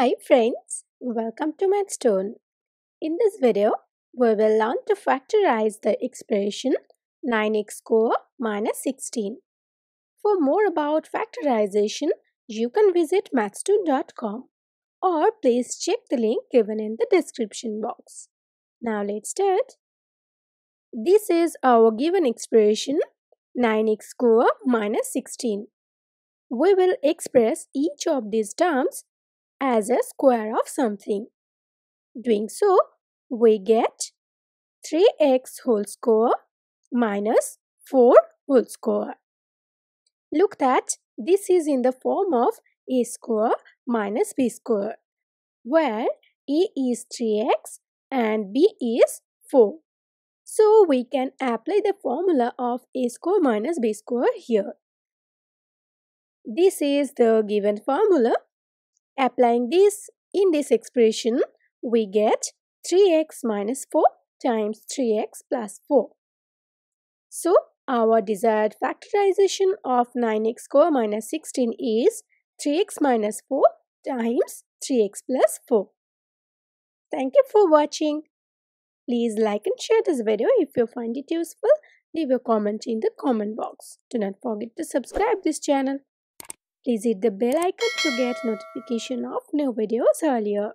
Hi friends, welcome to Mathstoon. In this video, we will learn to factorize the expression 9x square minus 16. For more about factorization, you can visit mathstoon.com or please check the link given in the description box. Now let's start. This is our given expression 9x square minus 16. We will express each of these terms as a square of something. Doing so, we get 3x whole square minus 4 whole square. Look that this is in the form of a square minus b square, where a is 3x and b is 4. So we can apply the formula of a square minus b square here. This is the given formula Applying this in this expression, we get 3x minus 4 times 3x plus 4. So, our desired factorization of 9x square minus 16 is 3x minus 4 times 3x plus 4. Thank you for watching. Please like and share this video if you find it useful. Leave a comment in the comment box. Do not forget to subscribe this channel. Please hit the bell icon to get notification of new videos earlier.